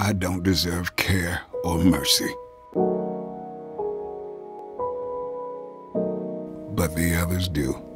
I don't deserve care or mercy. But the others do.